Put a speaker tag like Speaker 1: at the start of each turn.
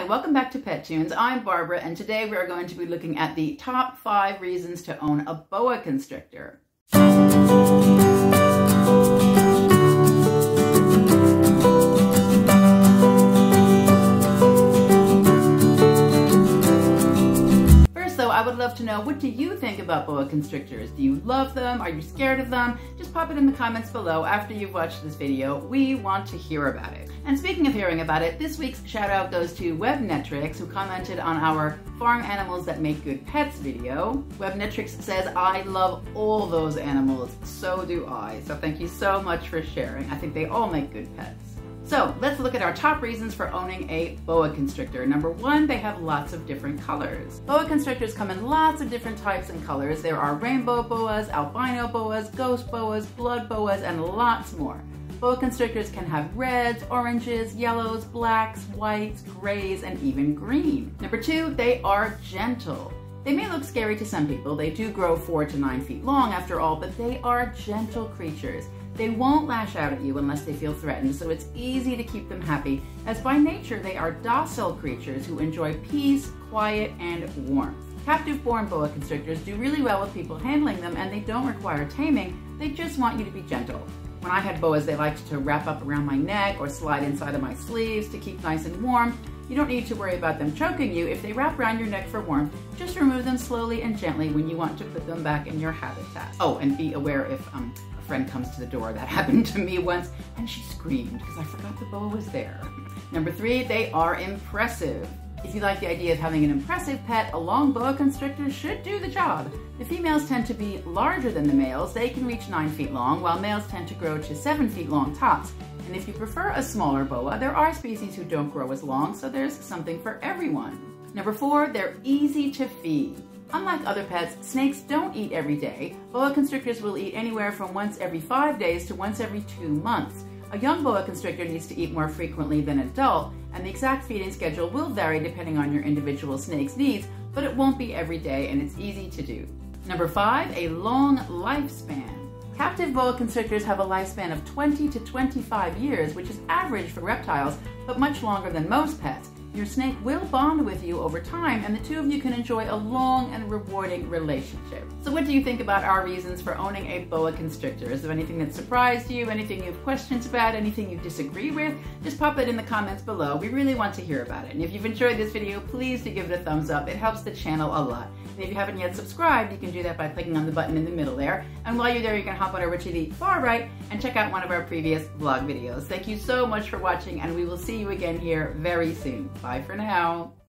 Speaker 1: Hi, welcome back to Pet Tunes. I'm Barbara, and today we are going to be looking at the top five reasons to own a boa constrictor. I would love to know what do you think about boa constrictors? Do you love them? Are you scared of them? Just pop it in the comments below after you've watched this video. We want to hear about it. And speaking of hearing about it, this week's shout out goes to Webnetrix who commented on our Farm Animals That Make Good Pets video. Webnetrix says, I love all those animals. So do I. So thank you so much for sharing. I think they all make good pets. So let's look at our top reasons for owning a boa constrictor. Number one, they have lots of different colors. Boa constrictors come in lots of different types and colors. There are rainbow boas, albino boas, ghost boas, blood boas, and lots more. Boa constrictors can have reds, oranges, yellows, blacks, whites, grays, and even green. Number two, they are gentle. They may look scary to some people. They do grow four to nine feet long after all, but they are gentle creatures. They won't lash out at you unless they feel threatened, so it's easy to keep them happy, as by nature they are docile creatures who enjoy peace, quiet, and warmth. Captive born boa constrictors do really well with people handling them and they don't require taming, they just want you to be gentle. When I had boas, they liked to wrap up around my neck or slide inside of my sleeves to keep nice and warm. You don't need to worry about them choking you. If they wrap around your neck for warmth, just remove them slowly and gently when you want to put them back in your habitat. Oh, and be aware if um, friend comes to the door. That happened to me once, and she screamed because I forgot the boa was there. Number three, they are impressive. If you like the idea of having an impressive pet, a long boa constrictor should do the job. The females tend to be larger than the males. They can reach 9 feet long, while males tend to grow to 7 feet long tops. And if you prefer a smaller boa, there are species who don't grow as long, so there's something for everyone. Number four, they're easy to feed. Unlike other pets, snakes don't eat every day. Boa constrictors will eat anywhere from once every five days to once every two months. A young boa constrictor needs to eat more frequently than an adult, and the exact feeding schedule will vary depending on your individual snake's needs, but it won't be every day and it's easy to do. Number five, a long lifespan. Captive boa constrictors have a lifespan of 20 to 25 years, which is average for reptiles, but much longer than most pets. Your snake will bond with you over time, and the two of you can enjoy a long and rewarding relationship. So, what do you think about our reasons for owning a boa constrictor? Is there anything that surprised you, anything you have questions about, anything you disagree with? Just pop it in the comments below. We really want to hear about it. And if you've enjoyed this video, please do give it a thumbs up. It helps the channel a lot. And if you haven't yet subscribed, you can do that by clicking on the button in the middle there. And while you're there, you can hop on over to the far right and check out one of our previous vlog videos. Thank you so much for watching, and we will see you again here very soon. Bye for now.